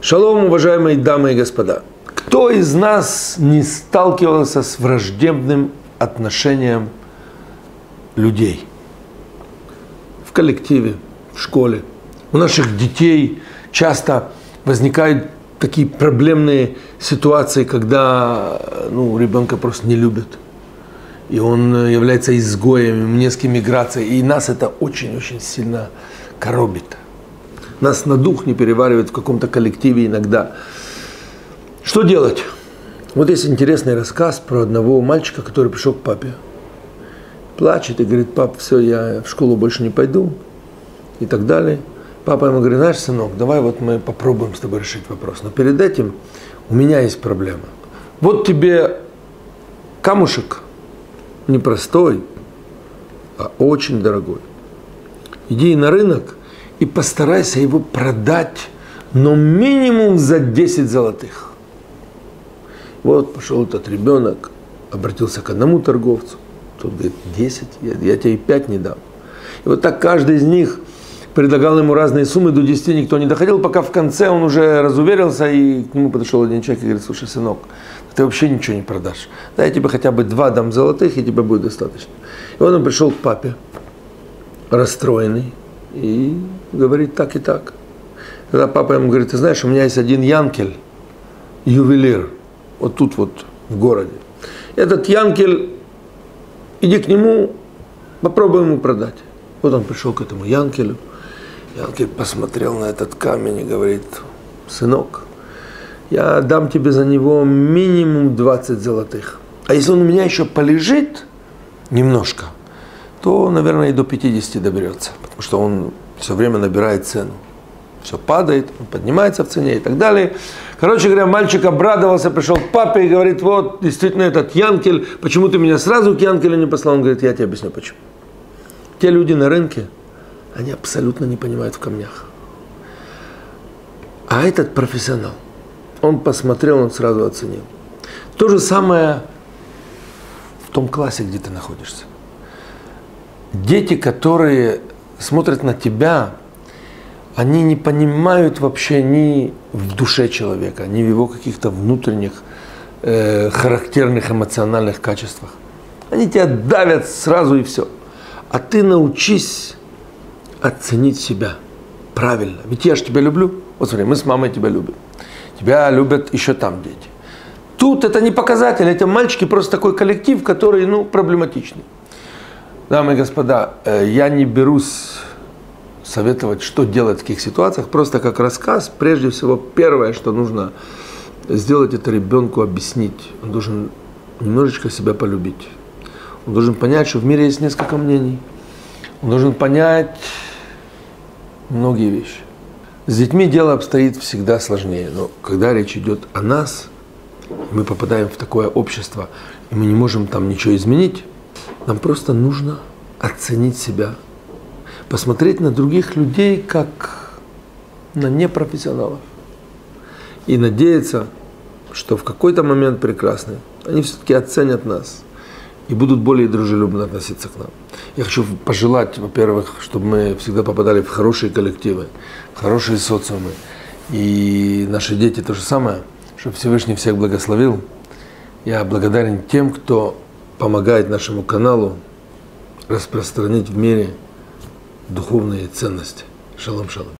Шалом, уважаемые дамы и господа. Кто из нас не сталкивался с враждебным отношением людей? В коллективе, в школе. У наших детей часто возникают такие проблемные ситуации, когда ну, ребенка просто не любят. И он является изгоем, не с кем миграция. И нас это очень-очень сильно коробит. Нас на дух не переваривает в каком-то коллективе иногда. Что делать? Вот есть интересный рассказ про одного мальчика, который пришел к папе. Плачет и говорит, пап, все, я в школу больше не пойду. И так далее. Папа ему говорит, знаешь, сынок, давай вот мы попробуем с тобой решить вопрос. Но перед этим у меня есть проблема. Вот тебе камушек непростой, а очень дорогой. Иди на рынок и постарайся его продать, но минимум за 10 золотых. Вот пошел этот ребенок, обратился к одному торговцу, тот говорит, 10, я, я тебе и 5 не дам. И вот так каждый из них предлагал ему разные суммы, до 10 никто не доходил, пока в конце он уже разуверился, и к нему подошел один человек и говорит, слушай, сынок, ты вообще ничего не продашь. Да я тебе хотя бы два дам золотых, и тебе будет достаточно. И вот он пришел к папе, расстроенный, и говорит так и так. Когда папа ему говорит, ты знаешь, у меня есть один янкель, ювелир, вот тут вот в городе. Этот янкель, иди к нему, попробуй ему продать. Вот он пришел к этому янкелю. Янкель посмотрел на этот камень и говорит, сынок, я дам тебе за него минимум 20 золотых. А если он у меня еще полежит немножко, то, наверное, и до 50 доберется, потому что он все время набирает цену. Все падает, он поднимается в цене и так далее. Короче говоря, мальчик обрадовался, пришел к папе и говорит, вот, действительно, этот Янкель, почему ты меня сразу к Янкелю не послал? Он говорит, я тебе объясню, почему. Те люди на рынке, они абсолютно не понимают в камнях. А этот профессионал, он посмотрел, он сразу оценил. То же самое в том классе, где ты находишься дети, которые смотрят на тебя, они не понимают вообще ни в душе человека, ни в его каких-то внутренних э, характерных эмоциональных качествах. Они тебя давят сразу и все. А ты научись оценить себя правильно. Ведь я же тебя люблю. Вот смотри, мы с мамой тебя любим. Тебя любят еще там дети. Тут это не показатель, это мальчики просто такой коллектив, который ну, проблематичный. Дамы и господа, э, я не берусь советовать, что делать в таких ситуациях, просто как рассказ. Прежде всего, первое, что нужно сделать, это ребенку объяснить. Он должен немножечко себя полюбить. Он должен понять, что в мире есть несколько мнений. Он должен понять многие вещи. С детьми дело обстоит всегда сложнее, но когда речь идет о нас, мы попадаем в такое общество, и мы не можем там ничего изменить, нам просто нужно оценить себя, посмотреть на других людей как на непрофессионалов и надеяться, что в какой-то момент прекрасный они все-таки оценят нас и будут более дружелюбно относиться к нам. Я хочу пожелать, во-первых, чтобы мы всегда попадали в хорошие коллективы, в хорошие социумы. И наши дети то же самое, чтобы Всевышний всех благословил. Я благодарен тем, кто помогает нашему каналу распространить в мире духовные ценности. Шалом, шалом.